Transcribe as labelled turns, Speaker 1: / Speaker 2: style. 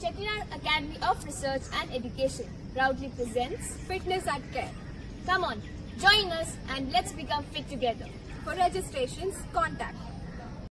Speaker 1: Chettinad Academy of Research and Education proudly presents Fitness at Care. Come on, join us and let's become fit together. For registrations, contact